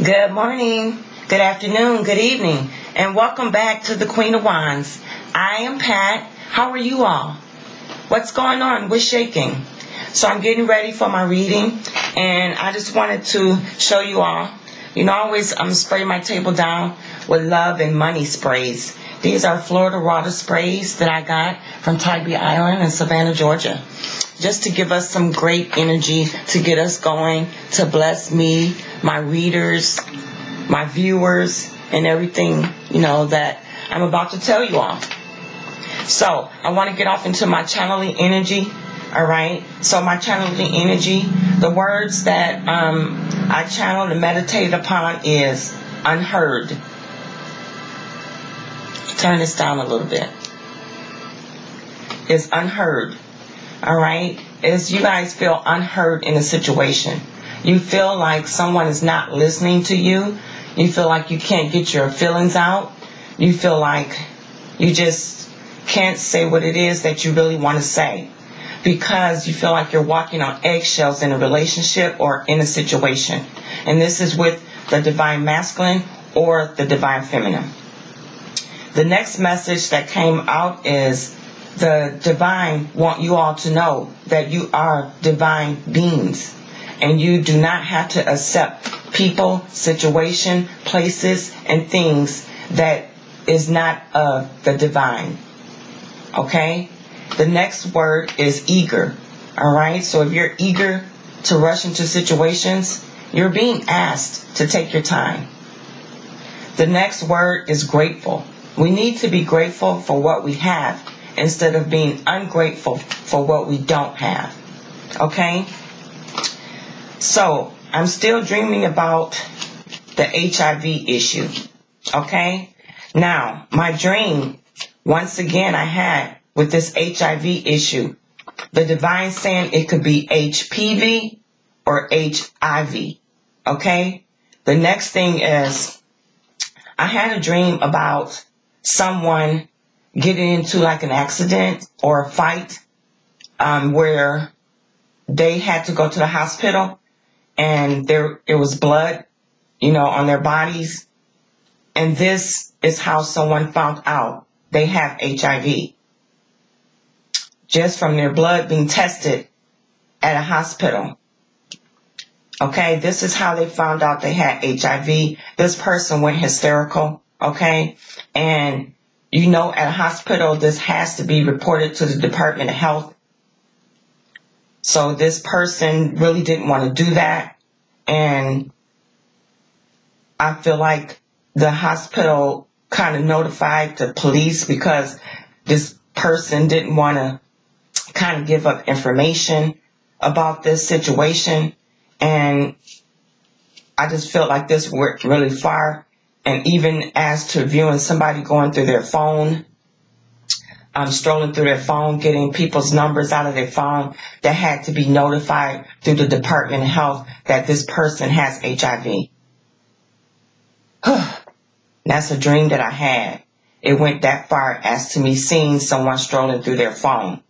Good morning, good afternoon, good evening, and welcome back to the Queen of Wands. I am Pat. How are you all? What's going on? We're shaking? So I'm getting ready for my reading, and I just wanted to show you all. You know, always um, I'm spraying my table down with love and money sprays. These are Florida water sprays that I got from Tybee Island in Savannah, Georgia. Just to give us some great energy, to get us going, to bless me, my readers, my viewers, and everything, you know, that I'm about to tell you all. So, I want to get off into my channeling energy. All right. So, my channeling energy, the words that um, I channel and meditate upon is unheard turn this down a little bit. Is unheard. All right? Is you guys feel unheard in a situation. You feel like someone is not listening to you. You feel like you can't get your feelings out. You feel like you just can't say what it is that you really want to say because you feel like you're walking on eggshells in a relationship or in a situation. And this is with the divine masculine or the divine feminine. The next message that came out is the divine want you all to know that you are divine beings and you do not have to accept people, situation, places, and things that is not of the divine. Okay? The next word is eager. All right? So if you're eager to rush into situations, you're being asked to take your time. The next word is grateful. We need to be grateful for what we have instead of being ungrateful for what we don't have. Okay? So, I'm still dreaming about the HIV issue. Okay? Now, my dream, once again, I had with this HIV issue, the divine saying it could be HPV or HIV. Okay? The next thing is, I had a dream about someone getting into like an accident or a fight um, where they had to go to the hospital and there it was blood, you know, on their bodies. And this is how someone found out they have HIV. Just from their blood being tested at a hospital. Okay, this is how they found out they had HIV. This person went hysterical. Okay. And you know, at a hospital, this has to be reported to the Department of Health. So this person really didn't want to do that. And I feel like the hospital kind of notified the police because this person didn't want to kind of give up information about this situation. And I just felt like this went really far and even as to viewing somebody going through their phone, um, strolling through their phone, getting people's numbers out of their phone that had to be notified through the Department of Health that this person has HIV. That's a dream that I had. It went that far as to me seeing someone strolling through their phone.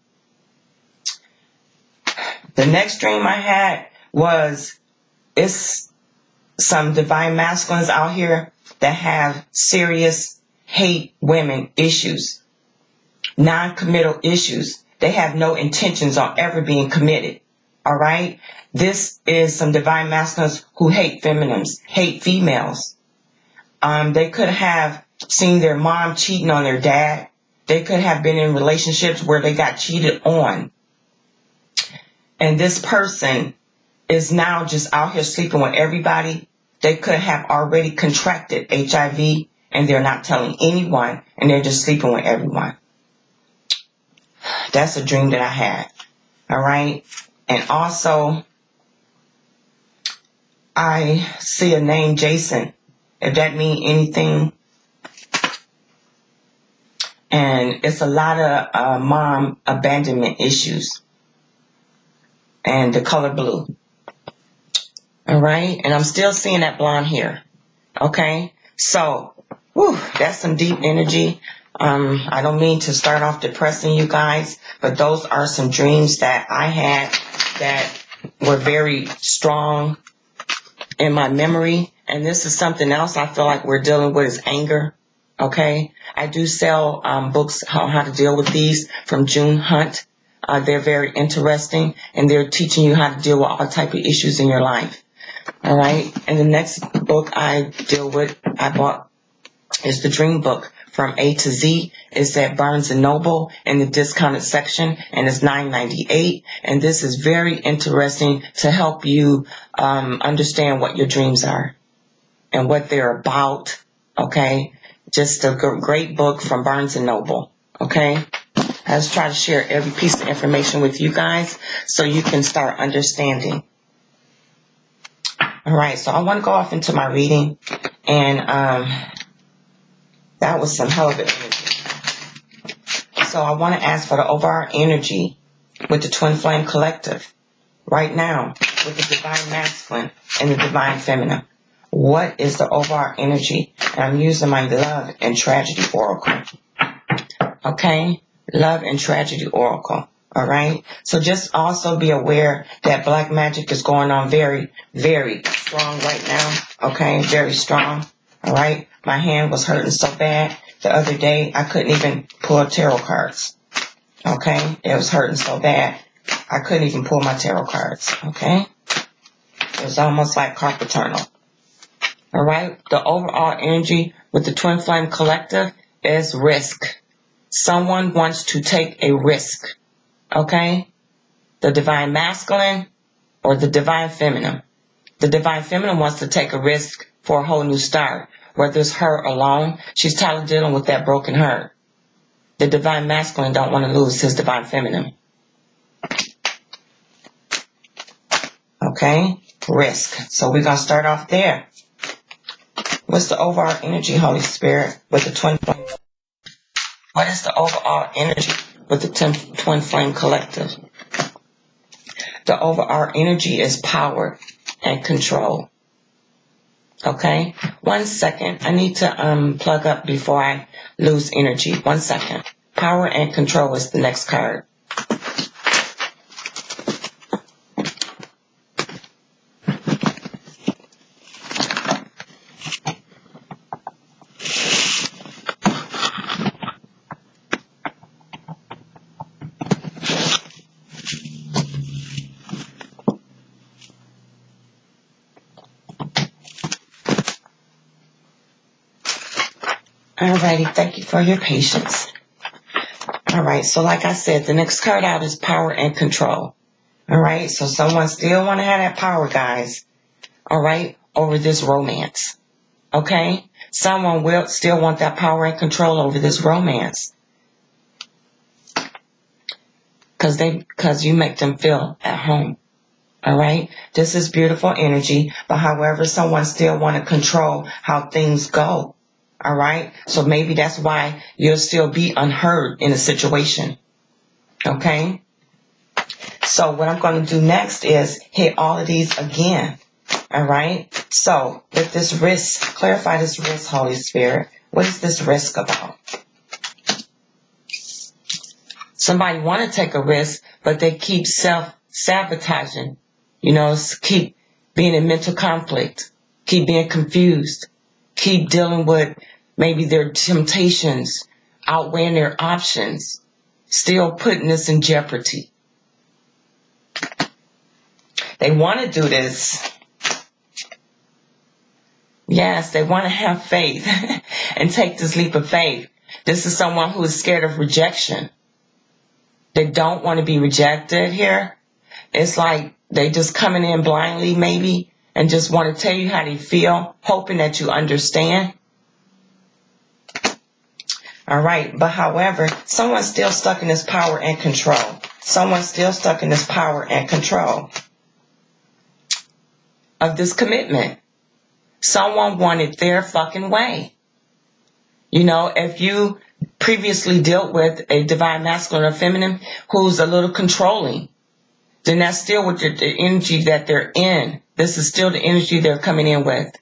The next dream I had was it's some divine masculines out here that have serious hate women issues, non-committal issues. They have no intentions on ever being committed. All right. This is some divine masculines who hate feminines, hate females. Um, they could have seen their mom cheating on their dad. They could have been in relationships where they got cheated on. And this person is now just out here sleeping with everybody they could have already contracted HIV and they're not telling anyone and they're just sleeping with everyone. That's a dream that I had. All right. And also, I see a name Jason. If that means anything. And it's a lot of uh, mom abandonment issues. And the color blue. All right. And I'm still seeing that blonde hair. Okay. So, whew, that's some deep energy. Um, I don't mean to start off depressing you guys, but those are some dreams that I had that were very strong in my memory. And this is something else I feel like we're dealing with is anger. Okay. I do sell um, books on how to deal with these from June Hunt. Uh, they're very interesting and they're teaching you how to deal with all type of issues in your life. All right. And the next book I deal with, I bought is the Dream Book from A to Z. It's at Barnes and Noble in the discounted section and it's $9.98. And this is very interesting to help you um, understand what your dreams are and what they're about. Okay. Just a great book from Barnes and Noble. Okay. I just try to share every piece of information with you guys so you can start understanding. All right. So I want to go off into my reading and, um, that was some hell of it. So I want to ask for the overall energy with the Twin Flame Collective right now with the Divine Masculine and the Divine Feminine. What is the overall energy? And I'm using my Love and Tragedy Oracle. Okay? Love and Tragedy Oracle. All right. So just also be aware that black magic is going on very, very strong right now. Okay. Very strong. All right. My hand was hurting so bad the other day I couldn't even pull tarot cards. Okay? It was hurting so bad I couldn't even pull my tarot cards. Okay? It was almost like carpal tunnel. Alright? The overall energy with the Twin Flame Collective is risk. Someone wants to take a risk. Okay? The Divine Masculine or the Divine Feminine. The Divine Feminine wants to take a risk for a whole new start whether it's her alone, she's tired of dealing with that broken heart. The divine masculine don't want to lose his divine feminine. Okay? Risk. So we're going to start off there. What's the overall energy, Holy Spirit, with the twin flame? What is the overall energy with the twin, twin flame collective? The overall energy is power and control. Okay? One second. I need to um, plug up before I lose energy. One second. Power and control is the next card. Alrighty, thank you for your patience. Alright, so like I said, the next card out is power and control. Alright, so someone still want to have that power, guys. Alright, over this romance. Okay? Someone will still want that power and control over this romance. Cause they, cause you make them feel at home. Alright? This is beautiful energy, but however, someone still want to control how things go. All right. So maybe that's why you'll still be unheard in a situation. Okay. So what I'm going to do next is hit all of these again. All right. So with this risk, clarify this risk, Holy Spirit. What is this risk about? Somebody want to take a risk, but they keep self sabotaging. You know, keep being in mental conflict, keep being confused, keep dealing with maybe their temptations outweighing their options, still putting us in jeopardy. They want to do this. Yes, they want to have faith and take this leap of faith. This is someone who is scared of rejection. They don't want to be rejected here. It's like they just coming in blindly maybe and just want to tell you how they feel, hoping that you understand. All right. But however, someone's still stuck in this power and control. Someone's still stuck in this power and control of this commitment. Someone wanted their fucking way. You know, if you previously dealt with a divine masculine or feminine who's a little controlling, then that's still what the, the energy that they're in. This is still the energy they're coming in with.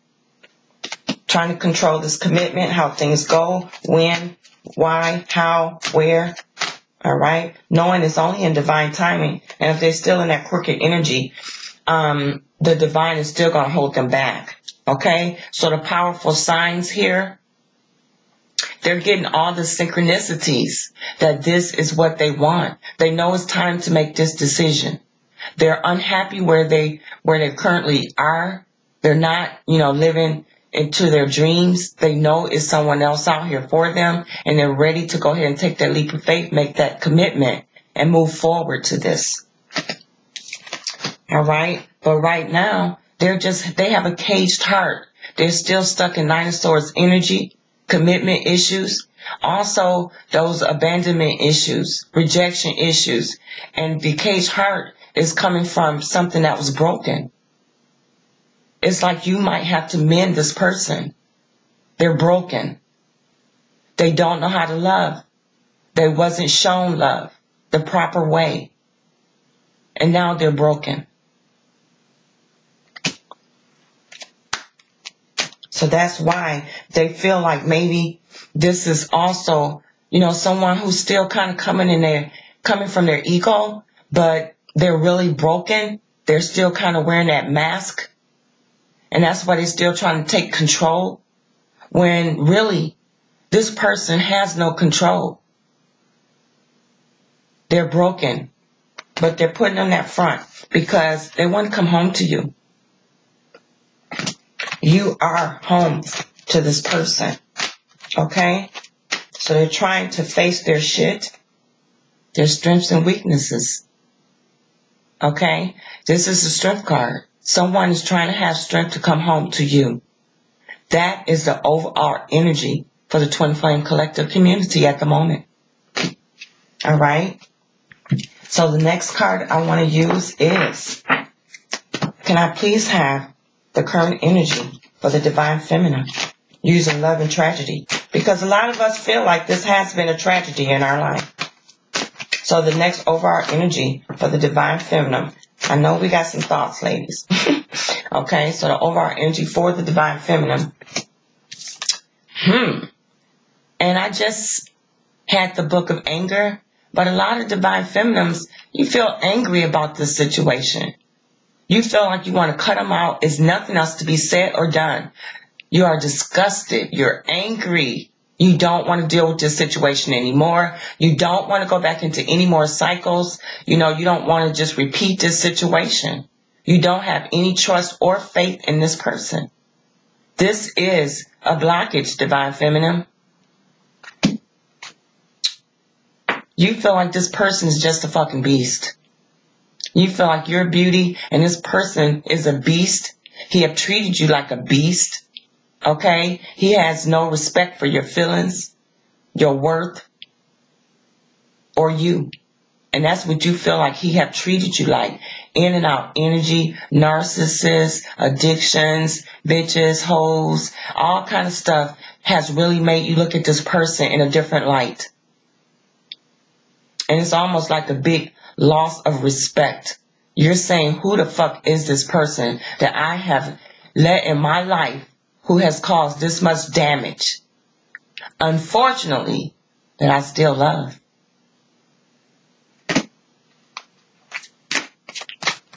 Trying to control this commitment, how things go, when, why, how, where. All right. Knowing it's only in divine timing. And if they're still in that crooked energy, um, the divine is still going to hold them back. Okay? So the powerful signs here, they're getting all the synchronicities that this is what they want. They know it's time to make this decision. They're unhappy where they, where they currently are. They're not, you know, living into their dreams. They know it's someone else out here for them and they're ready to go ahead and take that leap of faith, make that commitment and move forward to this. All right. But right now, they're just, they have a caged heart. They're still stuck in dinosaurs energy, commitment issues, also those abandonment issues, rejection issues. And the caged heart is coming from something that was broken. It's like you might have to mend this person. They're broken. They don't know how to love. They wasn't shown love the proper way. And now they're broken. So that's why they feel like maybe this is also, you know, someone who's still kind of coming in there, coming from their ego, but they're really broken. They're still kind of wearing that mask. And that's why they're still trying to take control when really this person has no control. They're broken, but they're putting on that front because they want to come home to you. You are home to this person. Okay? So they're trying to face their shit, their strengths and weaknesses. Okay? This is a strength card. Someone is trying to have strength to come home to you. That is the overall energy for the Twin Flame Collective community at the moment. All right? So the next card I want to use is, can I please have the current energy for the divine feminine using love and tragedy? Because a lot of us feel like this has been a tragedy in our life. So the next overall energy for the divine feminine, I know we got some thoughts, ladies. okay, so the overall energy for the divine feminine. Hmm. And I just had the book of anger but a lot of divine feminines, you feel angry about this situation. You feel like you want to cut them out. There's nothing else to be said or done. You are disgusted. You're angry. You don't want to deal with this situation anymore. You don't want to go back into any more cycles. You know, you don't want to just repeat this situation. You don't have any trust or faith in this person. This is a blockage, divine feminine. You feel like this person is just a fucking beast. You feel like you're beauty and this person is a beast. He have treated you like a beast. Okay? He has no respect for your feelings, your worth, or you. And that's what you feel like he have treated you like. In and out energy, narcissists, addictions, bitches, hoes, all kind of stuff has really made you look at this person in a different light. And it's almost like a big loss of respect. You're saying, who the fuck is this person that I have let in my life who has caused this much damage? Unfortunately, that I still love.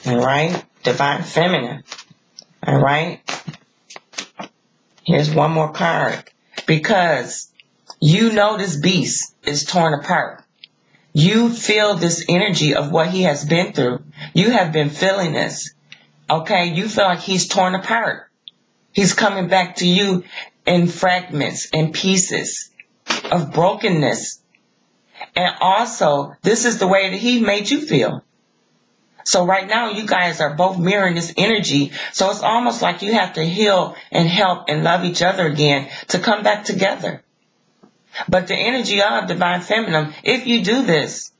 All right, divine feminine. All right. Here's one more card. Because you know this beast is torn apart. You feel this energy of what he has been through. You have been feeling this. Okay. You feel like he's torn apart. He's coming back to you in fragments and pieces of brokenness. And also, this is the way that he made you feel. So right now, you guys are both mirroring this energy. So it's almost like you have to heal and help and love each other again to come back together. But the energy of divine feminine, if you do this,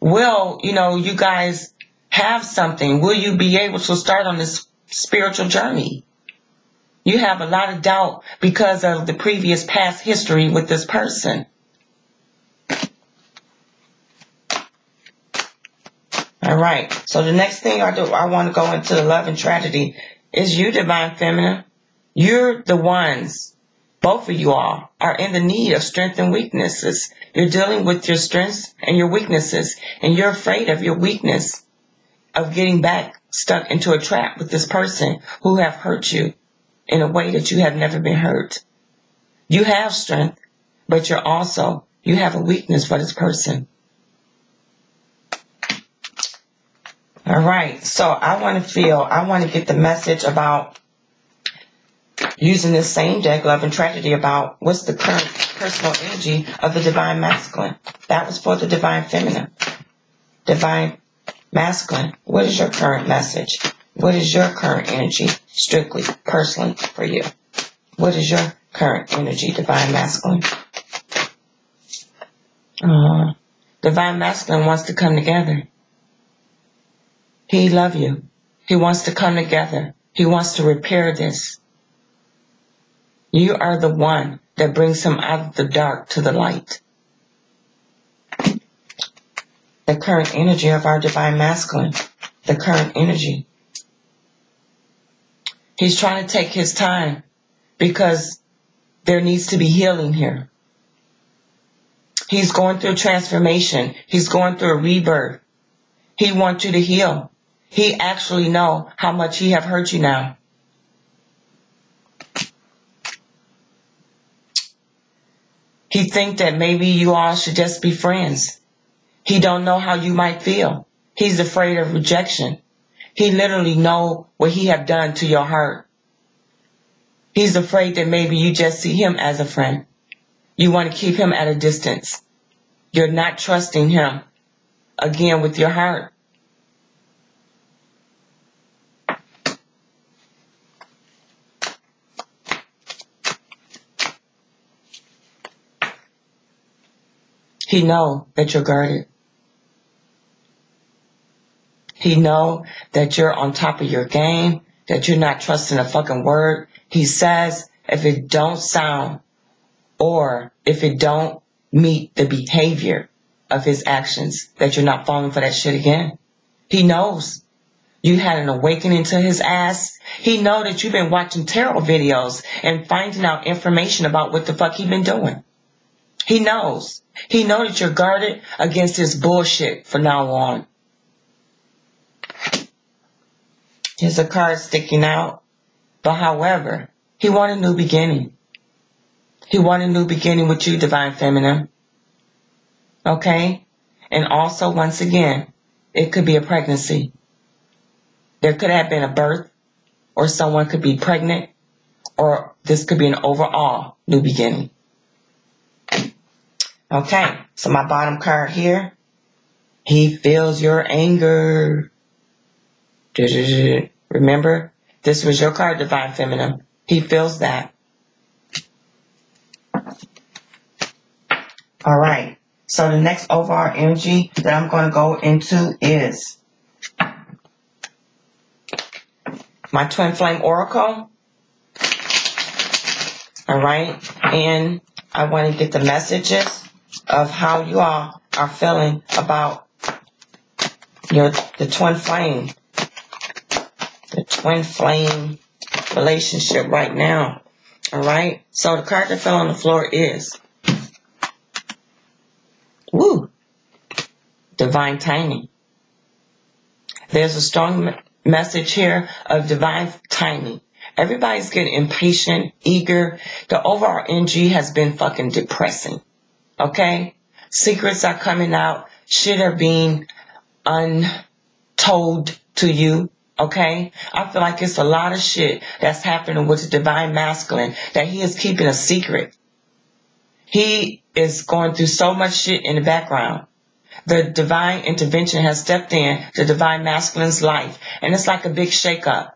will, you know, you guys have something? Will you be able to start on this spiritual journey? You have a lot of doubt because of the previous past history with this person. All right. So the next thing I do, I want to go into the love and tragedy is you, divine feminine. You're the ones both of you all are in the need of strength and weaknesses. You're dealing with your strengths and your weaknesses, and you're afraid of your weakness, of getting back stuck into a trap with this person who have hurt you in a way that you have never been hurt. You have strength, but you're also, you have a weakness for this person. All right. So I want to feel, I want to get the message about using this same deck, Love and Tragedy, about what's the current personal energy of the Divine Masculine. That was for the Divine Feminine. Divine Masculine, what is your current message? What is your current energy, strictly, personally, for you? What is your current energy, Divine Masculine? Uh, Divine Masculine wants to come together. He love you. He wants to come together. He wants to repair this. You are the one that brings him out of the dark to the light. The current energy of our divine masculine. The current energy. He's trying to take his time because there needs to be healing here. He's going through transformation. He's going through a rebirth. He wants you to heal. He actually know how much he have hurt you now. He think that maybe you all should just be friends. He don't know how you might feel. He's afraid of rejection. He literally know what he have done to your heart. He's afraid that maybe you just see him as a friend. You want to keep him at a distance. You're not trusting him again with your heart. He know that you're guarded. He know that you're on top of your game, that you're not trusting a fucking word. He says if it don't sound or if it don't meet the behavior of his actions, that you're not falling for that shit again. He knows. You had an awakening to his ass. He know that you've been watching tarot videos and finding out information about what the fuck he been doing. He knows. He know that you're guarded against his bullshit from now on. Here's a card sticking out. But however, he want a new beginning. He want a new beginning with you, Divine Feminine. Okay? And also, once again, it could be a pregnancy. There could have been a birth, or someone could be pregnant, or this could be an overall new beginning. Okay, so my bottom card here. He feels your anger. Remember, this was your card, Divine Feminine. He feels that. All right. So the next overall energy that I'm going to go into is my twin flame oracle. All right. And I want to get the messages of how you all are feeling about your the twin flame, twin flame relationship right now. All right. So the card that fell on the floor is, woo, divine timing. There's a strong message here of divine timing. Everybody's getting impatient, eager. The overall energy has been fucking depressing. Okay? Secrets are coming out. Shit are being untold to you. Okay? I feel like it's a lot of shit that's happening with the divine masculine that he is keeping a secret. He is going through so much shit in the background. The divine intervention has stepped in to divine masculine's life and it's like a big shakeup.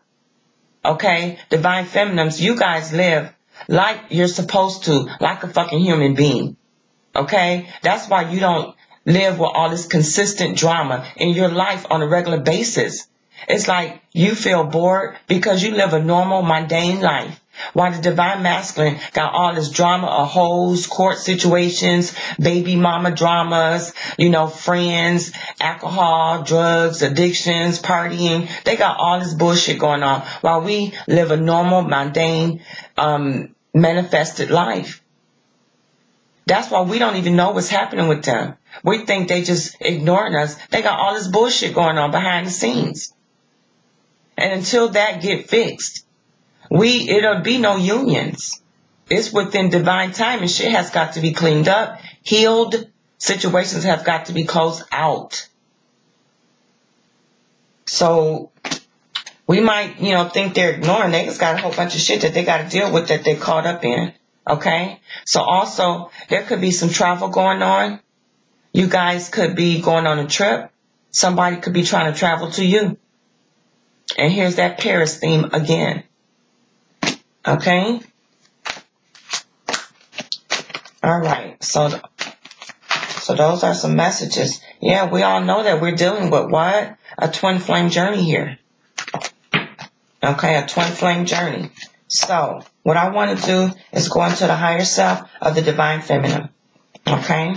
Okay? Divine feminines, you guys live like you're supposed to, like a fucking human being. Okay? That's why you don't live with all this consistent drama in your life on a regular basis. It's like you feel bored because you live a normal, mundane life. While the divine masculine got all this drama of hoes, court situations, baby mama dramas, you know, friends, alcohol, drugs, addictions, partying. They got all this bullshit going on while we live a normal, mundane, um, manifested life. That's why we don't even know what's happening with them. We think they just ignoring us. They got all this bullshit going on behind the scenes. And until that get fixed, we, it'll be no unions. It's within divine time and shit has got to be cleaned up, healed. Situations have got to be closed out. So we might, you know, think they're ignoring. They just got a whole bunch of shit that they got to deal with that they're caught up in. Okay. So also there could be some travel going on. You guys could be going on a trip. Somebody could be trying to travel to you. And here's that Paris theme again. Okay. All right. So, so those are some messages. Yeah, we all know that we're dealing with what? A twin flame journey here. Okay, a twin flame journey. So, what I want to do is go into the higher self of the divine feminine. Okay?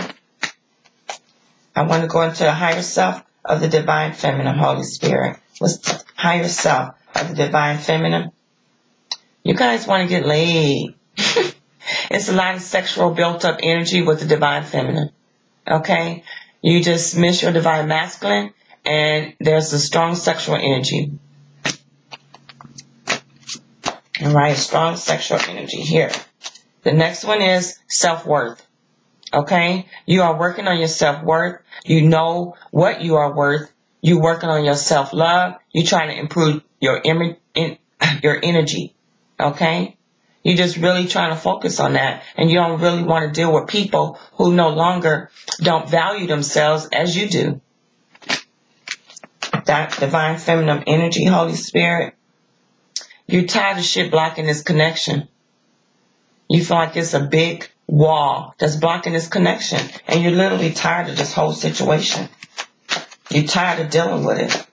I want to go into the higher self of the divine feminine, Holy Spirit. The higher self of the divine feminine? You guys want to get laid. it's a lot of sexual built up energy with the divine feminine. Okay? You just miss your divine masculine and there's a strong sexual energy. All right, strong sexual energy here. The next one is self-worth. Okay? You are working on your self-worth. You know what you are worth. You working on your self-love. You're trying to improve your Im- in, your energy. Okay? You're just really trying to focus on that. And you don't really want to deal with people who no longer don't value themselves as you do. That divine feminine energy, Holy Spirit. You're tired of shit blocking this connection. You feel like it's a big wall that's blocking this connection. And you're literally tired of this whole situation. You're tired of dealing with it.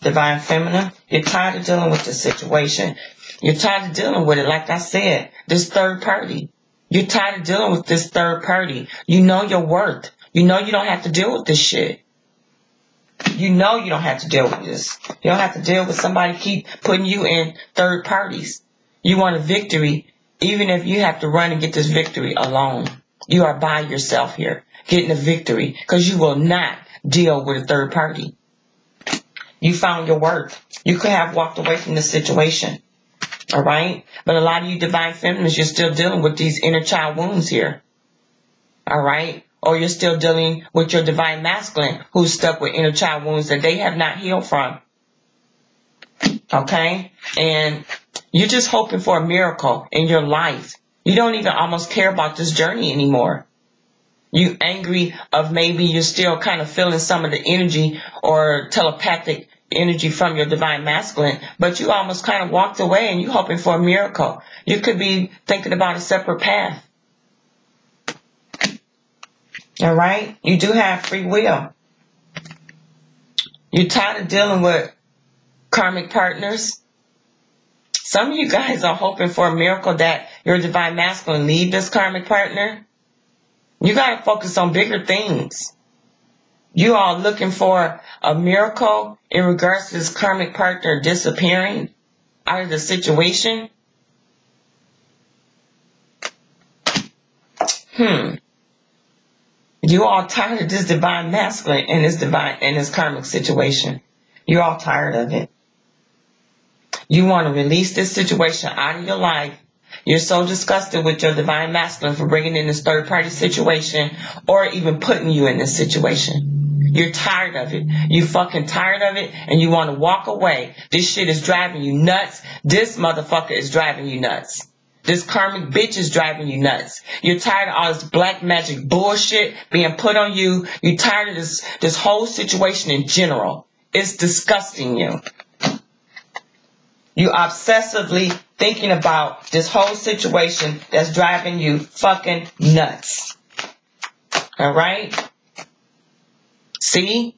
Divine Feminine, you're tired of dealing with the situation. You're tired of dealing with it, like I said, this third party. You're tired of dealing with this third party. You know your worth. You know you don't have to deal with this shit. You know you don't have to deal with this. You don't have to deal with somebody keep putting you in third parties. You want a victory, even if you have to run and get this victory alone. You are by yourself here, getting a victory, because you will not deal with a third party. You found your worth. You could have walked away from this situation. All right? But a lot of you divine feminines, you're still dealing with these inner child wounds here. All right? or you're still dealing with your divine masculine who's stuck with inner child wounds that they have not healed from. Okay? And you're just hoping for a miracle in your life. You don't even almost care about this journey anymore. You angry of maybe you're still kind of feeling some of the energy or telepathic energy from your divine masculine, but you almost kind of walked away and you're hoping for a miracle. You could be thinking about a separate path. All right? You do have free will. You're tired of dealing with karmic partners. Some of you guys are hoping for a miracle that your divine masculine leave this karmic partner. You got to focus on bigger things. You are looking for a miracle in regards to this karmic partner disappearing out of the situation. Hmm. You all tired of this divine masculine and this divine and this karmic situation. You're all tired of it. You want to release this situation out of your life. You're so disgusted with your divine masculine for bringing in this third party situation or even putting you in this situation. You're tired of it. You fucking tired of it and you want to walk away. This shit is driving you nuts. This motherfucker is driving you nuts. This karmic bitch is driving you nuts. You're tired of all this black magic bullshit being put on you. You're tired of this, this whole situation in general. It's disgusting you. You obsessively thinking about this whole situation that's driving you fucking nuts. Alright? See?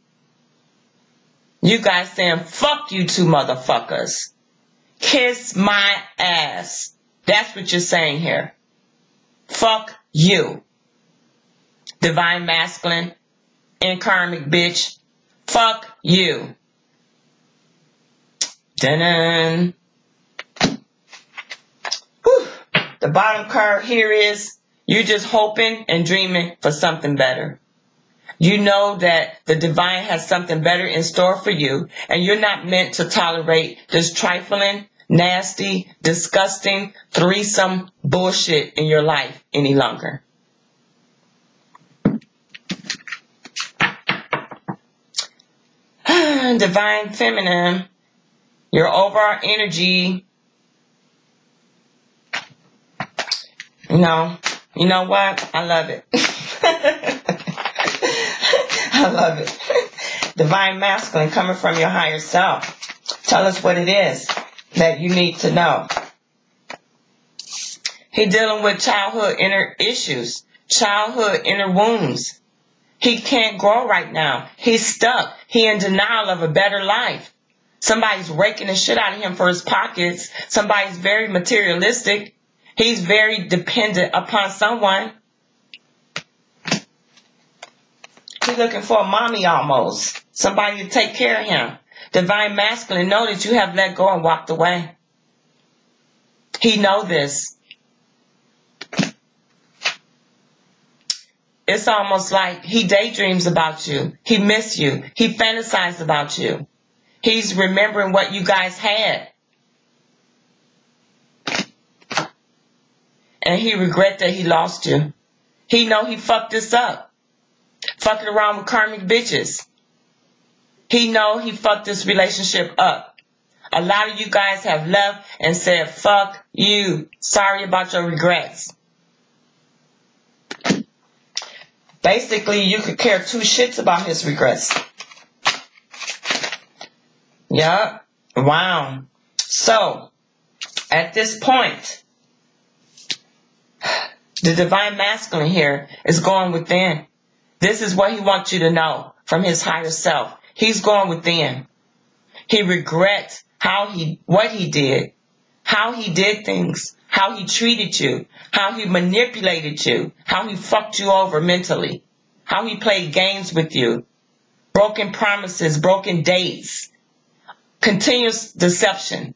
You guys saying, fuck you two motherfuckers. Kiss my ass. That's what you're saying here. Fuck you. Divine masculine, and karmic bitch. Fuck you. Dun The bottom card here is you're just hoping and dreaming for something better. You know that the divine has something better in store for you, and you're not meant to tolerate this trifling, nasty, disgusting, threesome bullshit in your life any longer. divine feminine, you're over our energy. You know, you know what? I love it. I love it. Divine masculine coming from your higher self. Tell us what it is that you need to know. He dealing with childhood inner issues, childhood inner wounds. He can't grow right now. He's stuck. He in denial of a better life. Somebody's raking the shit out of him for his pockets. Somebody's very materialistic. He's very dependent upon someone. He's looking for a mommy almost. Somebody to take care of him. Divine masculine know that you have let go and walked away. He know this. It's almost like he daydreams about you. He miss you. He fantasizes about you. He's remembering what you guys had. And he regret that he lost you. He know he fucked this up. Fucking around with karmic bitches. He know he fucked this relationship up. A lot of you guys have left and said, fuck you. Sorry about your regrets. Basically, you could care two shits about his regrets. Yep. Wow. So, at this point, the divine masculine here is going within. This is what he wants you to know from his higher self. He's going within. He regrets how he, what he did, how he did things, how he treated you, how he manipulated you, how he fucked you over mentally, how he played games with you, broken promises, broken dates, continuous deception.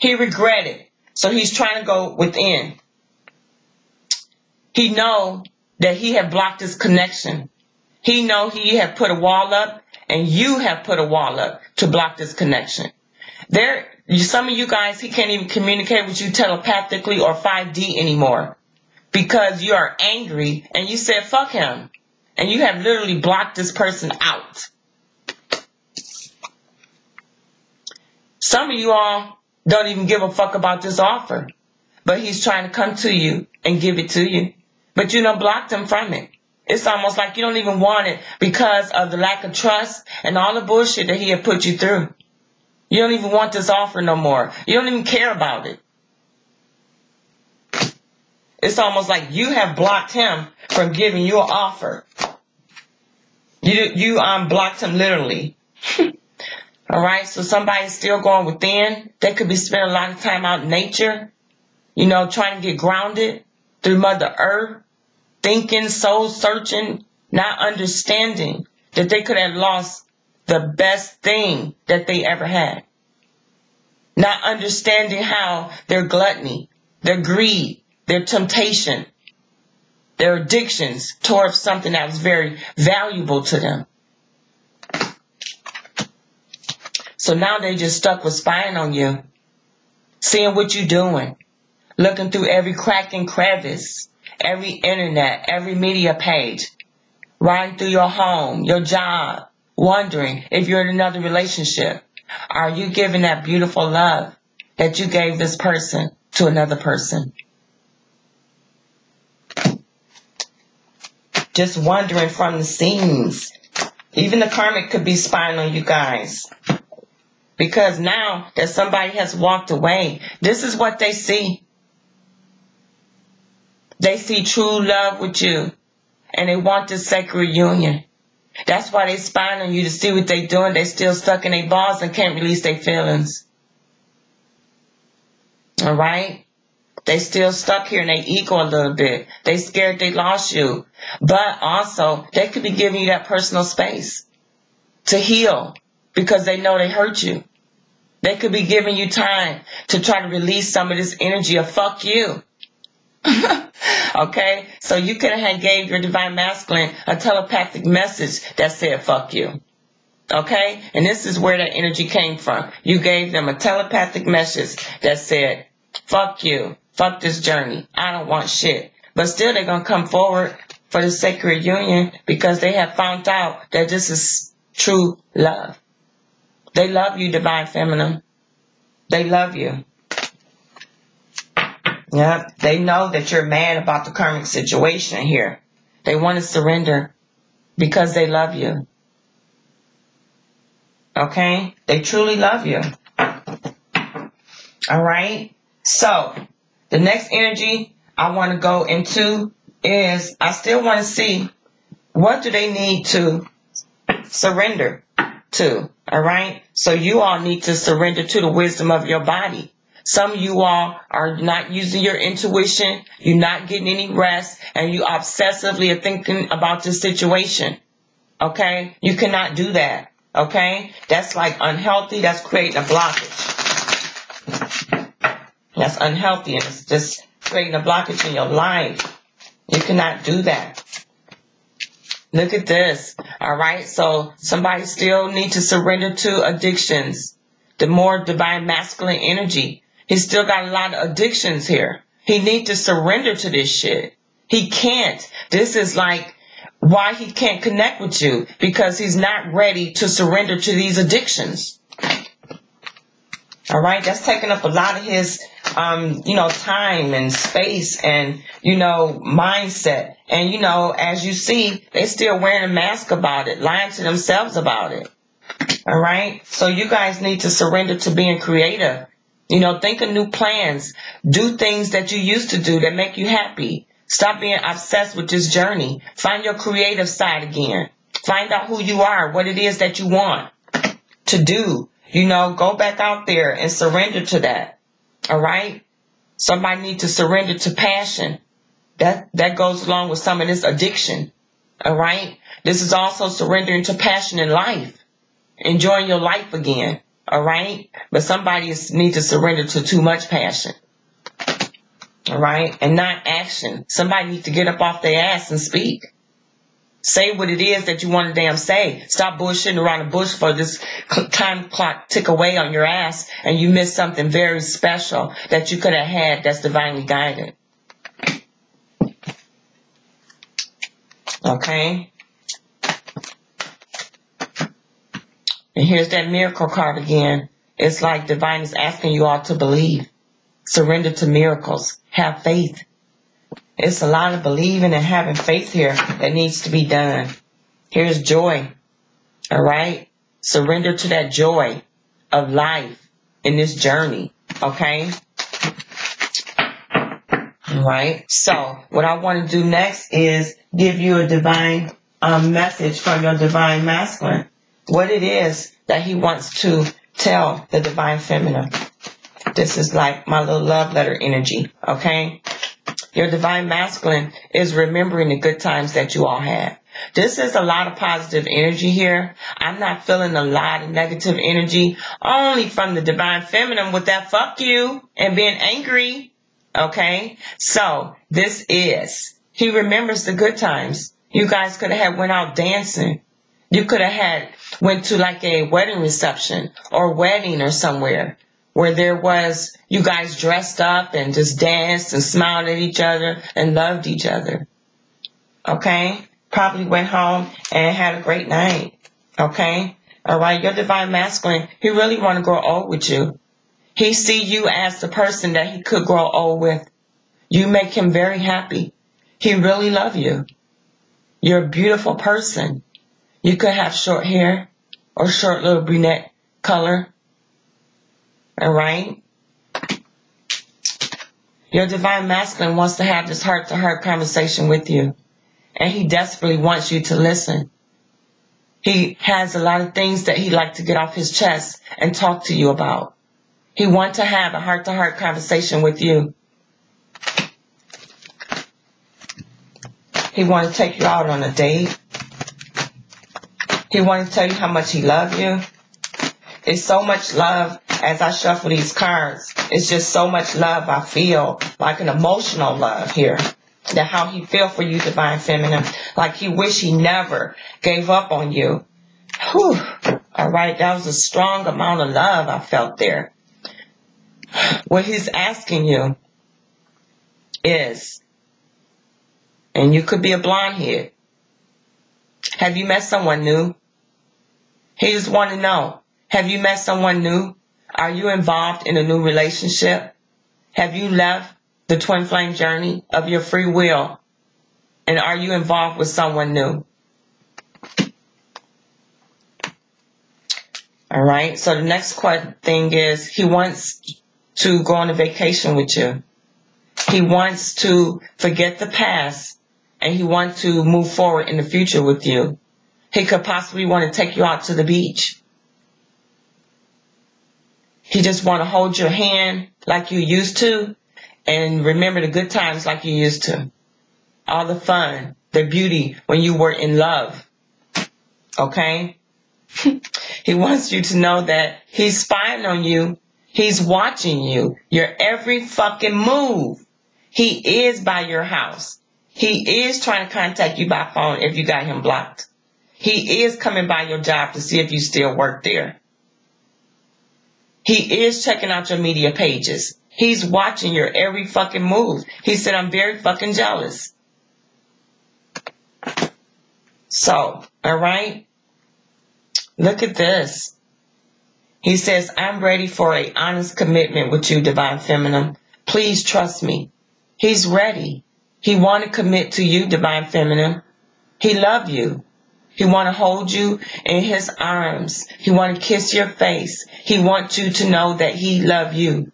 He regretted, so he's trying to go within. He know that he had blocked his connection. He know he had put a wall up, and you have put a wall up to block this connection. There, some of you guys, he can't even communicate with you telepathically or 5D anymore because you are angry and you said fuck him and you have literally blocked this person out. Some of you all don't even give a fuck about this offer, but he's trying to come to you and give it to you, but you don't block him from it. It's almost like you don't even want it because of the lack of trust and all the bullshit that he had put you through. You don't even want this offer no more. You don't even care about it. It's almost like you have blocked him from giving you an offer. You you um blocked him literally. All right, so somebody's still going within. They could be spending a lot of time out in nature, you know, trying to get grounded through Mother Earth, thinking, soul searching, not understanding that they could have lost the best thing that they ever had. Not understanding how their gluttony, their greed, their temptation, their addictions towards something that was very valuable to them. So now they just stuck with spying on you, seeing what you're doing, looking through every crack and crevice, every internet, every media page, riding through your home, your job, wondering if you're in another relationship. Are you giving that beautiful love that you gave this person to another person? Just wandering from the scenes. Even the karmic could be spying on you guys. Because now that somebody has walked away, this is what they see. They see true love with you. And they want this sacred union. That's why they spying on you to see what they're doing. They're still stuck in their balls and can't release their feelings. All right? They still stuck here in their ego a little bit. They scared they lost you. But also, they could be giving you that personal space to heal because they know they hurt you. They could be giving you time to try to release some of this energy of fuck you. Okay? So you could have gave your divine masculine a telepathic message that said fuck you. Okay? And this is where that energy came from. You gave them a telepathic message that said, fuck you. Fuck this journey. I don't want shit. But still they're going to come forward for the sacred union because they have found out that this is true love. They love you, divine feminine. They love you. Yeah, they know that you're mad about the karmic situation here. They want to surrender because they love you. Okay? They truly love you. All right? So, the next energy I want to go into is I still want to see what do they need to surrender to. All right? So you all need to surrender to the wisdom of your body. Some of you all are not using your intuition. You're not getting any rest and you obsessively are thinking about the situation. Okay? You cannot do that. Okay? That's like unhealthy. That's creating a blockage. That's unhealthy it's just creating a blockage in your life. You cannot do that. Look at this. All right. So somebody still need to surrender to addictions. The more divine masculine energy. He's still got a lot of addictions here. He need to surrender to this shit. He can't. This is like why he can't connect with you because he's not ready to surrender to these addictions. All right, that's taking up a lot of his, um, you know, time and space and, you know, mindset. And, you know, as you see, they're still wearing a mask about it, lying to themselves about it. All right. So you guys need to surrender to being creative. You know, think of new plans. Do things that you used to do that make you happy. Stop being obsessed with this journey. Find your creative side again. Find out who you are, what it is that you want to do. You know, go back out there and surrender to that. All right? Somebody need to surrender to passion. That that goes along with some of this addiction. All right? This is also surrendering to passion in life. Enjoying your life again. All right? But somebody need to surrender to too much passion. All right? And not action. Somebody needs to get up off their ass and speak. Say what it is that you want to damn say. Stop bullshitting around the bush for this time clock tick away on your ass and you miss something very special that you could have had that's divinely guided. Okay? And here's that miracle card again. It's like divine is asking you all to believe. Surrender to miracles. Have faith. It's a lot of believing and having faith here that needs to be done. Here's joy. All right? Surrender to that joy of life in this journey. Okay? All right. So what I want to do next is give you a divine um, message from your divine masculine. What it is that he wants to tell the divine feminine. This is like my little love letter energy. Okay. Your divine masculine is remembering the good times that you all had. This is a lot of positive energy here. I'm not feeling a lot of negative energy, only from the divine feminine with that fuck you and being angry. Okay. So this is, he remembers the good times. You guys could have went out dancing. You could have had went to like a wedding reception or wedding or somewhere where there was you guys dressed up and just danced and smiled at each other and loved each other. Okay? Probably went home and had a great night. Okay? All right, your divine masculine, he really want to grow old with you. He see you as the person that he could grow old with. You make him very happy. He really love you. You're a beautiful person. You could have short hair or short little brunette color all right? Your divine masculine wants to have this heart to heart conversation with you. And he desperately wants you to listen. He has a lot of things that he'd like to get off his chest and talk to you about. He wants to have a heart to heart conversation with you. He wants to take you out on a date. He wants to tell you how much he loves you. It's so much love as I shuffle these cards. It's just so much love I feel, like an emotional love here. that how he feel for you, divine feminine. Like he wish he never gave up on you. Whew. All right, that was a strong amount of love I felt there. What he's asking you is, and you could be a blonde head. Have you met someone new? He just want to know, have you met someone new? Are you involved in a new relationship? Have you left the twin flame journey of your free will? And are you involved with someone new? All right. So the next thing is he wants to go on a vacation with you. He wants to forget the past and he wants to move forward in the future with you. He could possibly want to take you out to the beach. He just want to hold your hand like you used to and remember the good times like you used to. All the fun, the beauty when you were in love. Okay? he wants you to know that he's spying on you. He's watching you. Your every fucking move. He is by your house. He is trying to contact you by phone if you got him blocked. He is coming by your job to see if you still work there. He is checking out your media pages. He's watching your every fucking move. He said, I'm very fucking jealous. So, all right. Look at this. He says, I'm ready for a honest commitment with you, divine feminine. Please trust me. He's ready. He want to commit to you, divine feminine. He love you. He want to hold you in his arms. He want to kiss your face. He wants you to know that he love you.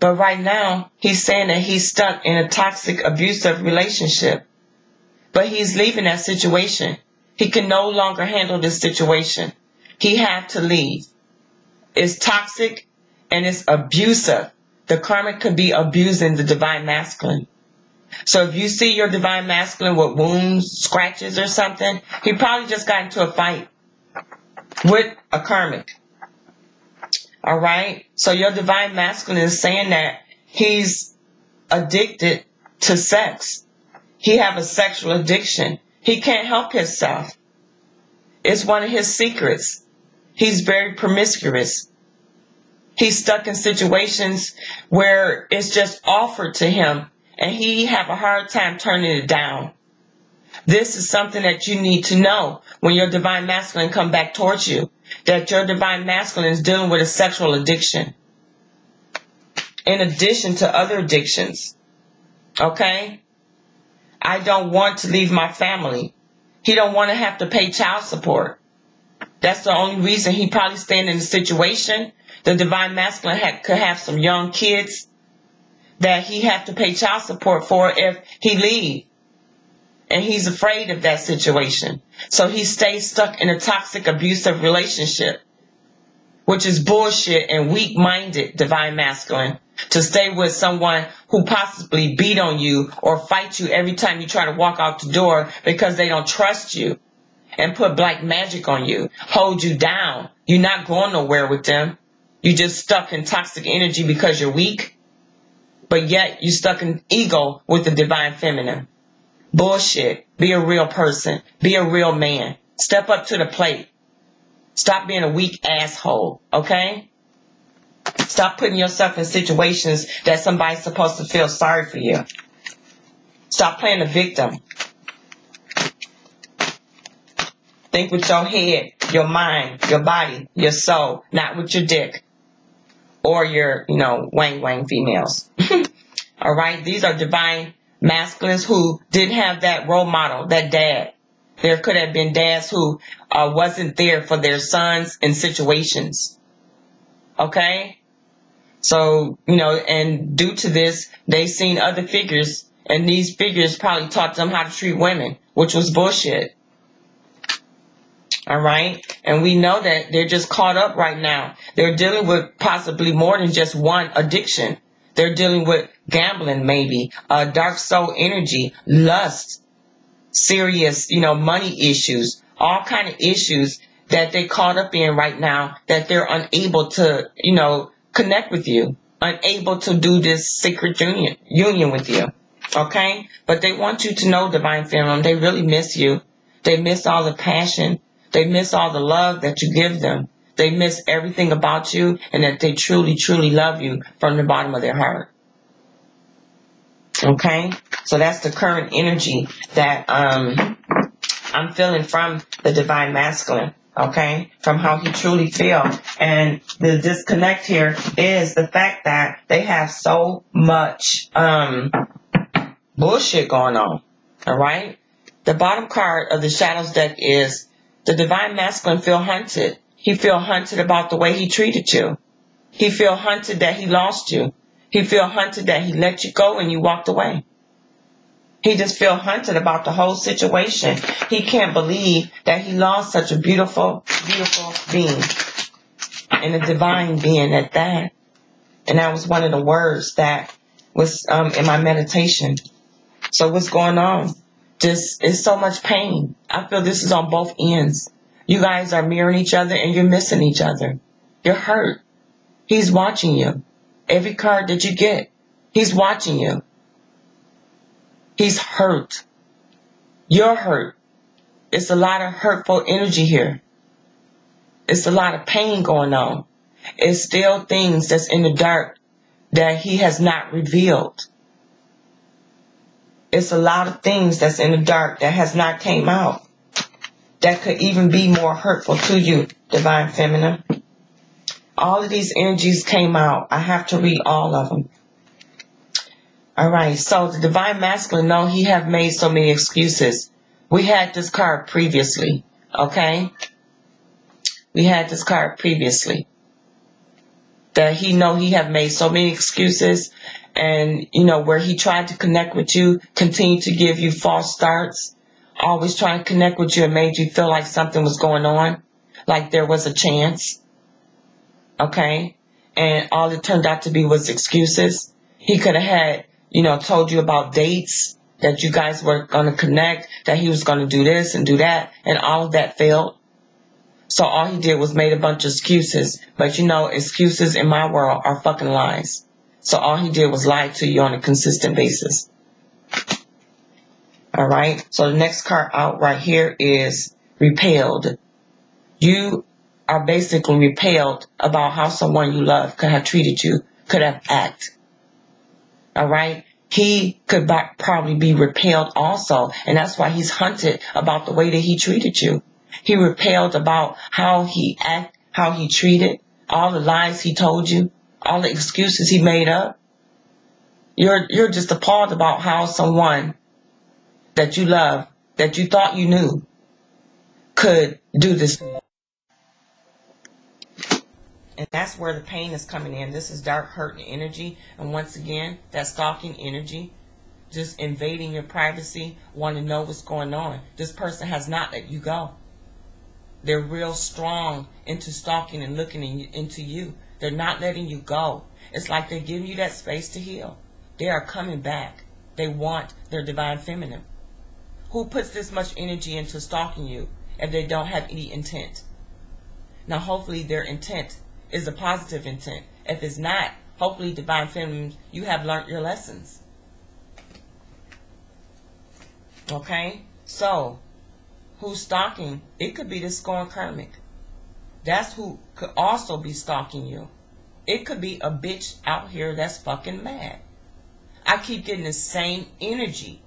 But right now, he's saying that he's stuck in a toxic, abusive relationship. But he's leaving that situation. He can no longer handle this situation. He had to leave. It's toxic and it's abusive. The karmic could be abusing the divine masculine. So if you see your divine masculine with wounds, scratches or something, he probably just got into a fight with a karmic. All right. So your divine masculine is saying that he's addicted to sex. He have a sexual addiction. He can't help himself. It's one of his secrets. He's very promiscuous. He's stuck in situations where it's just offered to him and he have a hard time turning it down. This is something that you need to know when your divine masculine come back towards you, that your divine masculine is dealing with a sexual addiction. In addition to other addictions. Okay? I don't want to leave my family. He don't want to have to pay child support. That's the only reason he probably staying in the situation. The divine masculine could have some young kids that he have to pay child support for if he leave. And he's afraid of that situation. So he stays stuck in a toxic, abusive relationship, which is bullshit and weak-minded divine masculine to stay with someone who possibly beat on you or fight you every time you try to walk out the door because they don't trust you and put black magic on you, hold you down. You're not going nowhere with them. You're just stuck in toxic energy because you're weak but yet you stuck in ego with the divine feminine. Bullshit. Be a real person. Be a real man. Step up to the plate. Stop being a weak asshole, okay? Stop putting yourself in situations that somebody's supposed to feel sorry for you. Stop playing the victim. Think with your head, your mind, your body, your soul, not with your dick or your, you know, wang wang females. All right. These are divine masculines who didn't have that role model, that dad. There could have been dads who uh, wasn't there for their sons in situations. Okay. So, you know, and due to this, they've seen other figures and these figures probably taught them how to treat women, which was bullshit. All right. And we know that they're just caught up right now. They're dealing with possibly more than just one addiction. They're dealing with gambling, maybe, uh, dark soul energy, lust, serious, you know, money issues, all kind of issues that they caught up in right now that they're unable to, you know, connect with you. unable to do this secret union union with you. Okay? But they want you to know, Divine Feminine, they really miss you. They miss all the passion. They miss all the love that you give them. They miss everything about you and that they truly, truly love you from the bottom of their heart. Okay? So that's the current energy that um, I'm feeling from the divine masculine. Okay? From how he truly feels. And the disconnect here is the fact that they have so much um, bullshit going on. All right? The bottom card of the shadows deck is the divine masculine feel hunted. He feel hunted about the way he treated you. He feel hunted that he lost you. He feel hunted that he let you go and you walked away. He just feel hunted about the whole situation. He can't believe that he lost such a beautiful, beautiful being and a divine being at that. And that was one of the words that was um, in my meditation. So what's going on? Just it's so much pain. I feel this is on both ends. You guys are mirroring each other and you're missing each other. You're hurt. He's watching you. Every card that you get, he's watching you. He's hurt. You're hurt. It's a lot of hurtful energy here. It's a lot of pain going on. It's still things that's in the dark that he has not revealed. It's a lot of things that's in the dark that has not came out. That could even be more hurtful to you, Divine Feminine. All of these energies came out. I have to read all of them. All right. So the divine masculine, no, he have made so many excuses. We had this card previously. Okay. We had this card previously. That he know he have made so many excuses and, you know, where he tried to connect with you, continue to give you false starts, always trying to connect with you and made you feel like something was going on, like there was a chance. Okay. And all it turned out to be was excuses. He could have had you know, told you about dates that you guys were going to connect, that he was going to do this and do that, and all of that failed. So all he did was made a bunch of excuses. But you know, excuses in my world are fucking lies. So all he did was lie to you on a consistent basis. All right. So the next card out right here is repelled. You are basically repelled about how someone you love could have treated you, could have acted all right, he could probably be repelled also. And that's why he's hunted about the way that he treated you. He repelled about how he act, how he treated, all the lies he told you, all the excuses he made up. You're, you're just appalled about how someone that you love, that you thought you knew, could do this. And that's where the pain is coming in. This is dark, hurting energy. And once again, that stalking energy, just invading your privacy, wanting to know what's going on. This person has not let you go. They're real strong into stalking and looking in, into you. They're not letting you go. It's like they're giving you that space to heal. They are coming back. They want their divine feminine. Who puts this much energy into stalking you if they don't have any intent? Now, hopefully, their intent is a positive intent. If it's not, hopefully, Divine Feminine, you have learned your lessons. Okay? So, who's stalking? It could be the scorn karmic. That's who could also be stalking you. It could be a bitch out here that's fucking mad. I keep getting the same energy.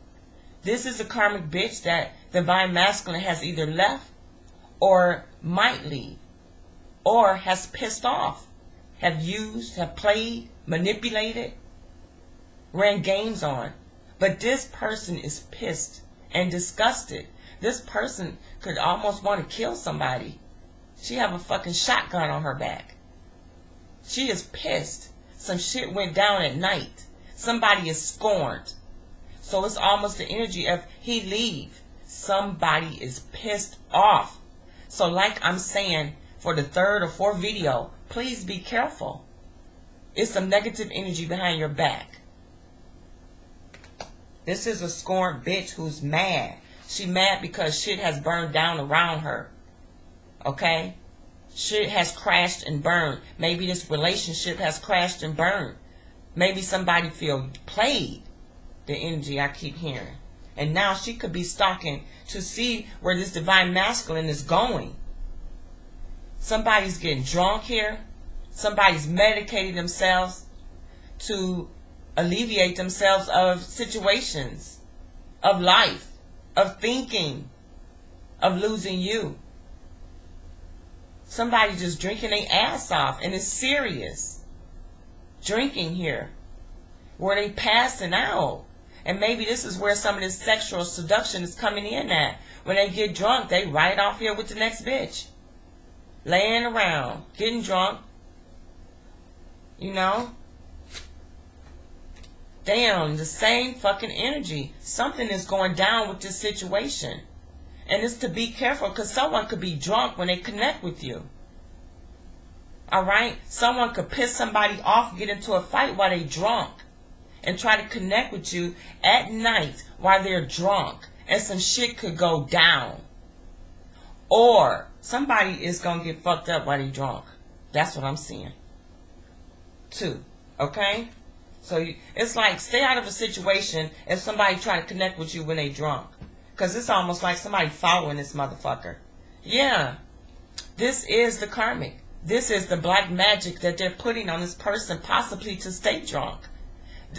This is a karmic bitch that divine masculine has either left or might leave or has pissed off, have used, have played, manipulated, ran games on. But this person is pissed and disgusted. This person could almost want to kill somebody. She have a fucking shotgun on her back. She is pissed. Some shit went down at night. Somebody is scorned. So it's almost the energy of he leave. Somebody is pissed off. So like I'm saying, for the third or fourth video, please be careful. It's some negative energy behind your back. This is a scorned bitch who's mad. She mad because shit has burned down around her. Okay? Shit has crashed and burned. Maybe this relationship has crashed and burned. Maybe somebody feel played. The energy I keep hearing. And now she could be stalking to see where this divine masculine is going. Somebody's getting drunk here. Somebody's medicating themselves to alleviate themselves of situations, of life, of thinking, of losing you. Somebody just drinking their ass off and it's serious. Drinking here. Where they passing out. And maybe this is where some of this sexual seduction is coming in at. When they get drunk, they right off here with the next bitch. Laying around, getting drunk. You know? Damn, the same fucking energy. Something is going down with this situation. And it's to be careful because someone could be drunk when they connect with you. All right? Someone could piss somebody off, get into a fight while they drunk and try to connect with you at night while they're drunk and some shit could go down. Or somebody is going to get fucked up while they're drunk. That's what I'm seeing. Two. Okay? So you, it's like stay out of a situation if somebody try to connect with you when they drunk. Because it's almost like somebody following this motherfucker. Yeah. This is the karmic. This is the black magic that they're putting on this person possibly to stay drunk.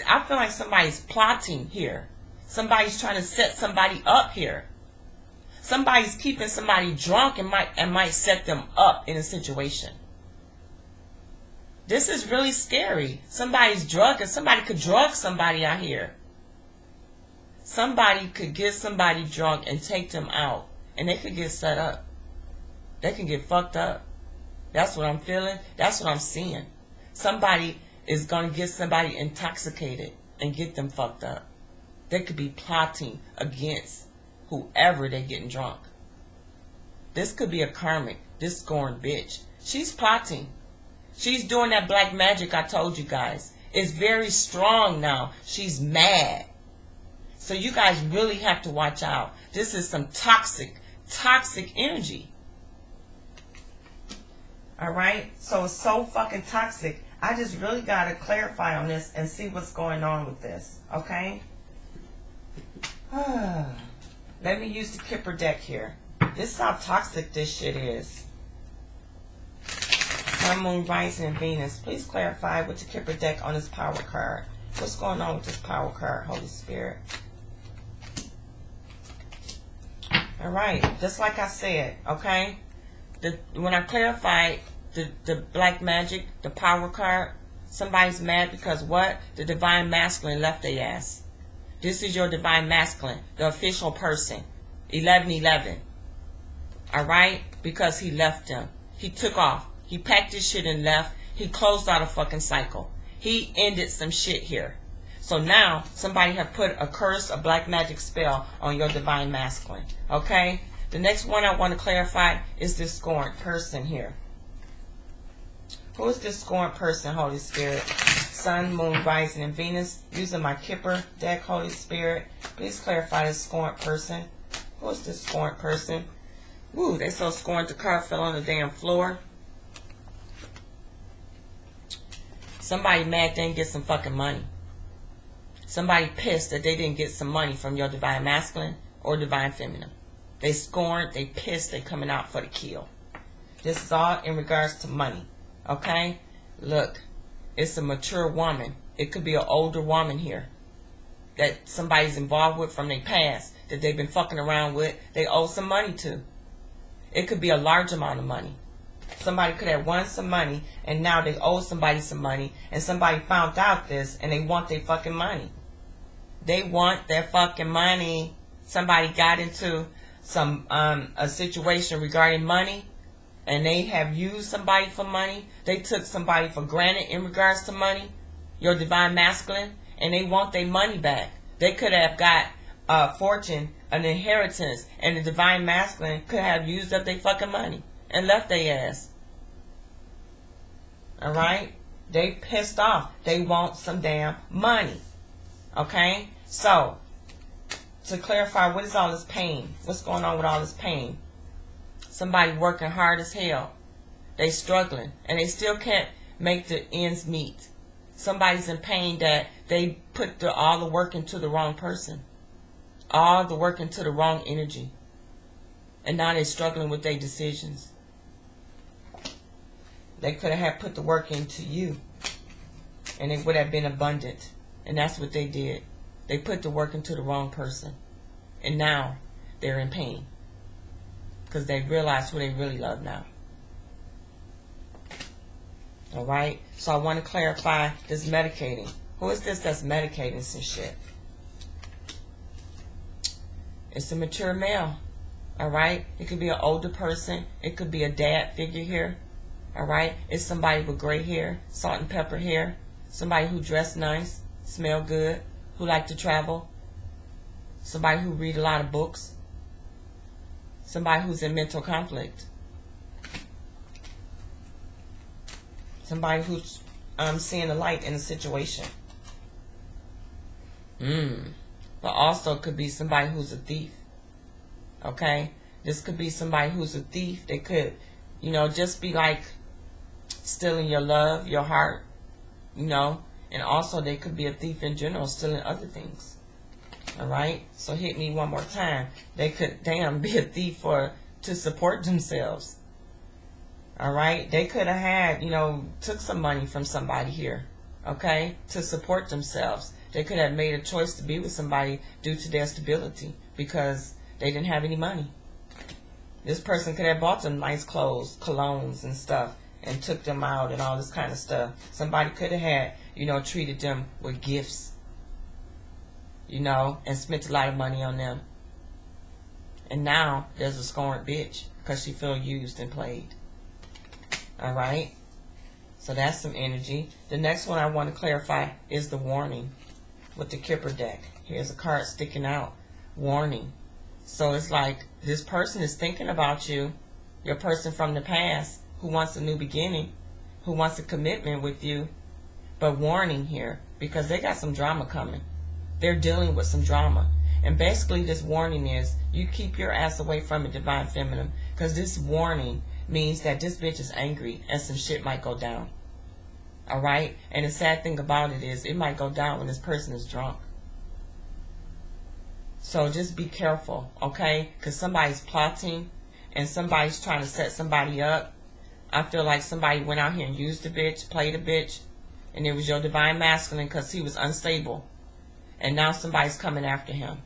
I feel like somebody's plotting here. Somebody's trying to set somebody up here. Somebody's keeping somebody drunk and might and might set them up in a situation. This is really scary. Somebody's drunk and somebody could drug somebody out here. Somebody could get somebody drunk and take them out. And they could get set up. They can get fucked up. That's what I'm feeling. That's what I'm seeing. Somebody is going to get somebody intoxicated and get them fucked up. They could be plotting against whoever they're getting drunk. This could be a karmic, this scorned bitch. She's plotting. She's doing that black magic I told you guys. It's very strong now. She's mad. So you guys really have to watch out. This is some toxic, toxic energy. All right? So it's so fucking toxic. I just really got to clarify on this and see what's going on with this. Okay? Let me use the Kipper deck here. This is how toxic this shit is. Sun, Moon, Rising, and Venus. Please clarify with the Kipper deck on this power card. What's going on with this power card, Holy Spirit? All right, just like I said, okay? The, when I clarified the, the black magic, the power card, somebody's mad because what? The divine masculine left their ass. This is your divine masculine, the official person. 1111. All right? Because he left them. He took off. He packed his shit and left. He closed out a fucking cycle. He ended some shit here. So now somebody have put a curse, a black magic spell on your divine masculine. Okay? The next one I want to clarify is this scorned person here. Who is this scorned person, Holy Spirit? Sun, Moon, Rising, and Venus. Using my Kipper deck, Holy Spirit. Please clarify this scorned person. Who is this scorned person? Woo, they so scorned the car fell on the damn floor. Somebody mad they didn't get some fucking money. Somebody pissed that they didn't get some money from your divine masculine or divine feminine. They scorned, they pissed, they coming out for the kill. This is all in regards to money. Okay? Look, it's a mature woman. It could be an older woman here that somebody's involved with from their past that they've been fucking around with. They owe some money to. It could be a large amount of money. Somebody could have won some money and now they owe somebody some money and somebody found out this and they want their fucking money. They want their fucking money. Somebody got into some um, a situation regarding money and they have used somebody for money. They took somebody for granted in regards to money, your divine masculine, and they want their money back. They could have got a fortune, an inheritance, and the divine masculine could have used up their fucking money and left their ass. Alright? They pissed off. They want some damn money. Okay? So, to clarify, what is all this pain? What's going on with all this pain? Somebody working hard as hell. They struggling and they still can't make the ends meet. Somebody's in pain that they put the, all the work into the wrong person, all the work into the wrong energy, and now they're struggling with their decisions. They could have put the work into you, and it would have been abundant. And that's what they did. They put the work into the wrong person, and now they're in pain because they realize who they really love now. All right. So I want to clarify this medicating. Who is this that's medicating some shit? It's a mature male. All right. It could be an older person. It could be a dad figure here. All right. It's somebody with gray hair, salt and pepper hair. Somebody who dress nice, smell good, who like to travel. Somebody who read a lot of books. Somebody who's in mental conflict. Somebody who's um, seeing the light in a situation. Mm. But also could be somebody who's a thief. Okay? This could be somebody who's a thief. They could, you know, just be like stealing your love, your heart, you know. And also they could be a thief in general, stealing other things. All right? So hit me one more time. They could, damn, be a thief for to support themselves. All right. They could have had, you know, took some money from somebody here, okay, to support themselves. They could have made a choice to be with somebody due to their stability because they didn't have any money. This person could have bought them nice clothes, colognes and stuff and took them out and all this kind of stuff. Somebody could have had, you know, treated them with gifts, you know, and spent a lot of money on them. And now there's a scorned bitch because she feel used and played. All right. So that's some energy. The next one I want to clarify is the warning with the Kipper deck. Here's a card sticking out. Warning. So it's like this person is thinking about you, your person from the past who wants a new beginning, who wants a commitment with you, but warning here because they got some drama coming. They're dealing with some drama. And basically this warning is you keep your ass away from a divine feminine because this warning means that this bitch is angry and some shit might go down. All right? And the sad thing about it is it might go down when this person is drunk. So just be careful, okay? Because somebody's plotting and somebody's trying to set somebody up. I feel like somebody went out here and used the bitch, played a bitch, and it was your divine masculine because he was unstable. And now somebody's coming after him.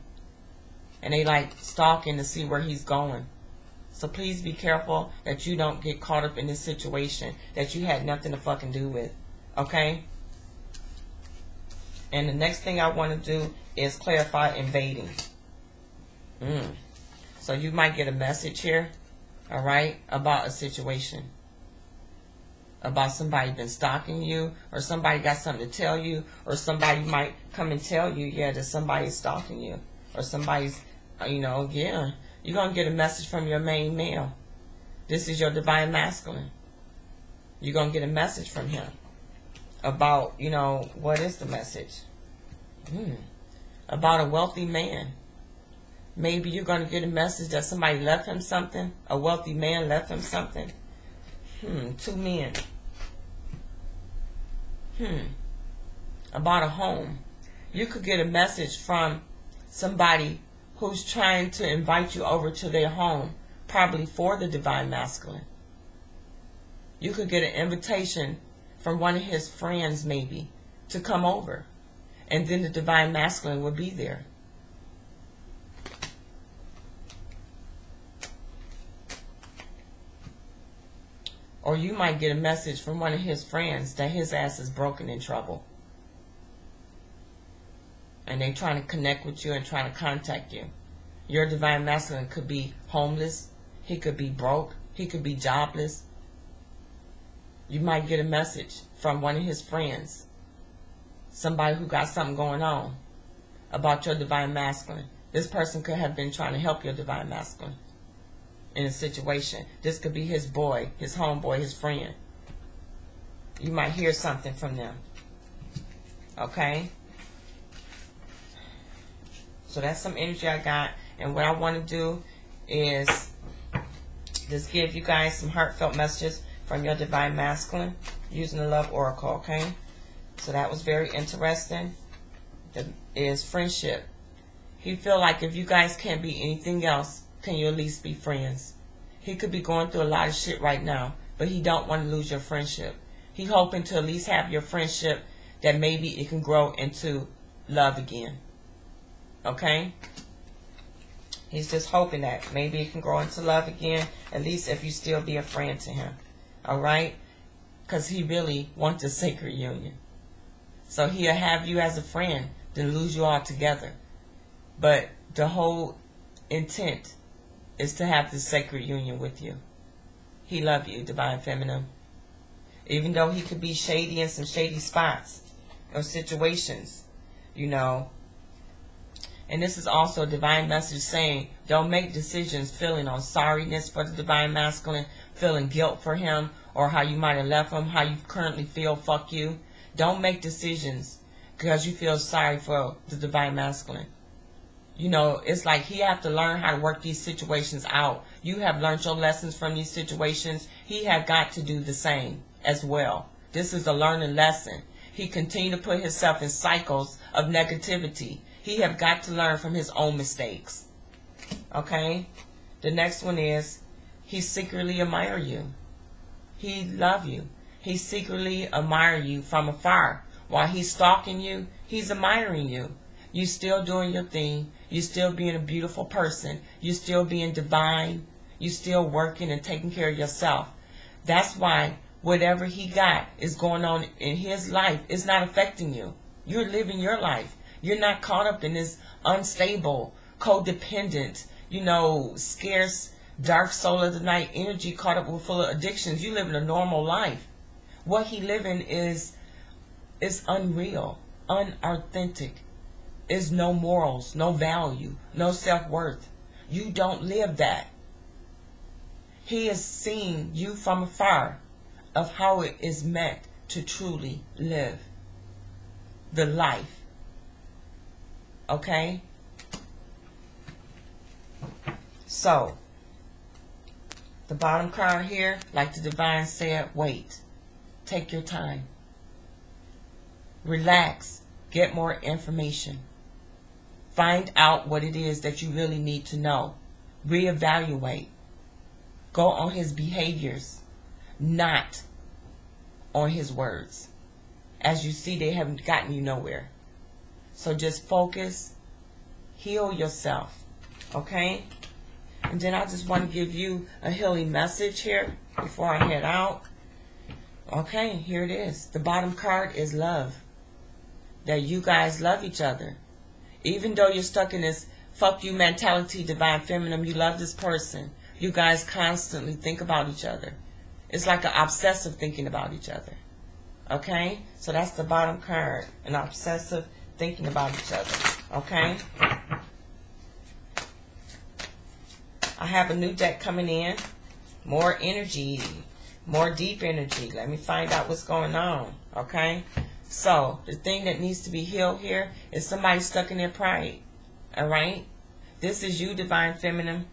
And they like stalking to see where he's going. So please be careful that you don't get caught up in this situation that you had nothing to fucking do with. Okay? And the next thing I want to do is clarify invading. Mm. So you might get a message here, all right, about a situation. About somebody been stalking you, or somebody got something to tell you, or somebody might come and tell you, yeah, that somebody's stalking you, or somebody's, uh, you know, yeah, you're going to get a message from your main male. This is your divine masculine. You're going to get a message from him about, you know, what is the message? Hmm. About a wealthy man. Maybe you're going to get a message that somebody left him something. A wealthy man left him something. Hmm. Two men. Hmm. About a home. You could get a message from somebody who's trying to invite you over to their home, probably for the divine masculine. You could get an invitation from one of his friends, maybe, to come over. And then the divine masculine would be there. Or you might get a message from one of his friends that his ass is broken in trouble and they're trying to connect with you and trying to contact you. Your divine masculine could be homeless. He could be broke. He could be jobless. You might get a message from one of his friends, somebody who got something going on about your divine masculine. This person could have been trying to help your divine masculine in a situation. This could be his boy, his homeboy, his friend. You might hear something from them. Okay? So that's some energy I got. And what I want to do is just give you guys some heartfelt messages from your divine masculine using the love oracle, okay? So that was very interesting. Is friendship. He feel like if you guys can't be anything else, can you at least be friends? He could be going through a lot of shit right now, but he don't want to lose your friendship. He hoping to at least have your friendship that maybe it can grow into love again. Okay? He's just hoping that maybe it can grow into love again, at least if you still be a friend to him. All right? Because he really wants a sacred union. So he'll have you as a friend, then lose you all together. But the whole intent is to have this sacred union with you. He love you, divine feminine. Even though he could be shady in some shady spots or situations, you know, and this is also a divine message saying, don't make decisions feeling on sorriness for the divine masculine, feeling guilt for him, or how you might have left him, how you currently feel, fuck you. Don't make decisions because you feel sorry for the divine masculine. You know, it's like he have to learn how to work these situations out. You have learned your lessons from these situations. He have got to do the same as well. This is a learning lesson. He continue to put himself in cycles of negativity he have got to learn from his own mistakes. Okay? The next one is he secretly admire you. He love you. He secretly admire you from afar. While he's stalking you, he's admiring you. You still doing your thing. You still being a beautiful person. You're still being divine. You're still working and taking care of yourself. That's why whatever he got is going on in his life is not affecting you. You're living your life. You're not caught up in this unstable, codependent, you know, scarce, dark soul of the night energy caught up with full of addictions. You live in a normal life. What he living is is unreal, unauthentic. Is no morals, no value, no self-worth. You don't live that. He is seeing you from afar of how it is meant to truly live the life Okay? So, the bottom card here, like the divine said, wait. Take your time. Relax. Get more information. Find out what it is that you really need to know. Reevaluate. Go on his behaviors, not on his words. As you see, they haven't gotten you nowhere. So just focus, heal yourself, okay? And then I just want to give you a healing message here before I head out. Okay, here it is. The bottom card is love. That you guys love each other. Even though you're stuck in this fuck you mentality, divine feminine, you love this person. You guys constantly think about each other. It's like an obsessive thinking about each other. Okay? So that's the bottom card. An obsessive thinking about each other. Okay? I have a new deck coming in. More energy. More deep energy. Let me find out what's going on. Okay? So, the thing that needs to be healed here is somebody stuck in their pride. Alright? This is you, Divine Feminine.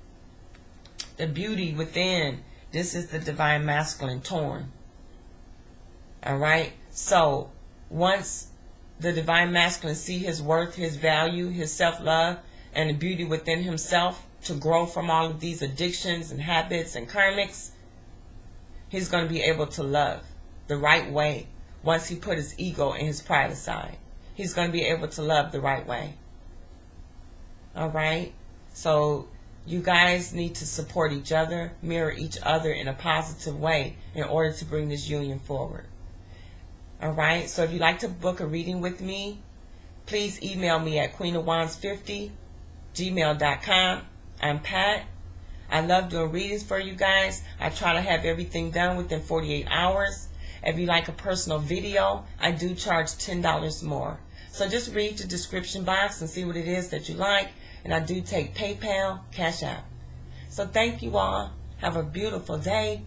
The beauty within. This is the Divine Masculine torn. Alright? So, once the divine masculine see his worth, his value, his self-love, and the beauty within himself to grow from all of these addictions and habits and karmics, he's going to be able to love the right way once he put his ego and his pride aside. He's going to be able to love the right way. All right? So you guys need to support each other, mirror each other in a positive way in order to bring this union forward. All right. So if you'd like to book a reading with me, please email me at queenofwands50 gmail.com. I'm Pat. I love doing readings for you guys. I try to have everything done within 48 hours. If you like a personal video, I do charge $10 more. So just read the description box and see what it is that you like. And I do take PayPal, Cash App. So thank you all. Have a beautiful day.